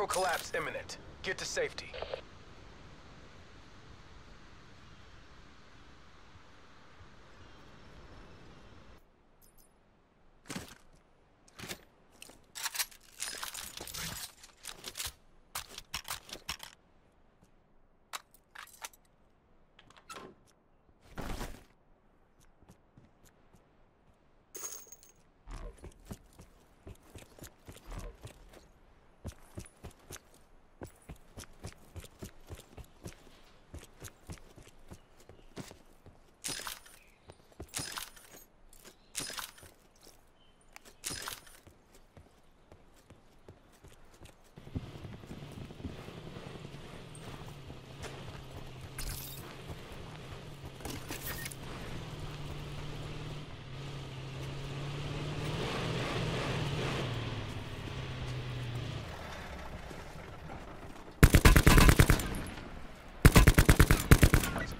Circle collapse imminent. Get to safety.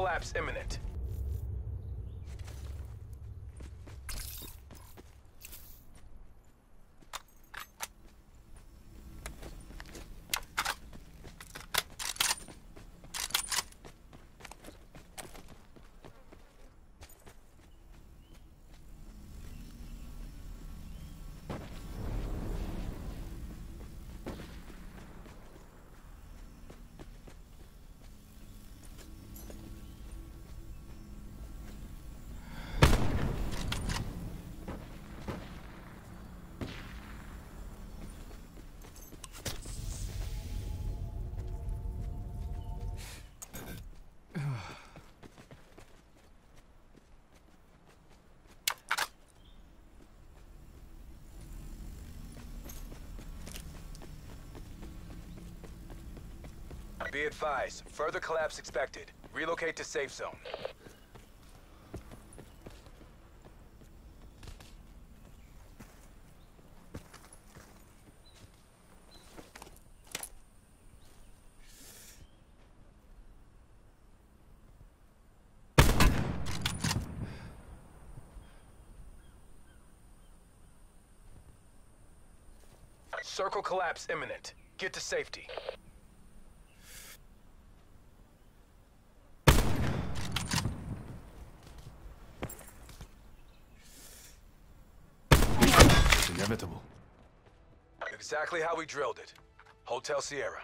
collapse imminent. Be advised, further collapse expected. Relocate to safe zone. Circle collapse imminent. Get to safety. Inevitable. Exactly how we drilled it. Hotel Sierra.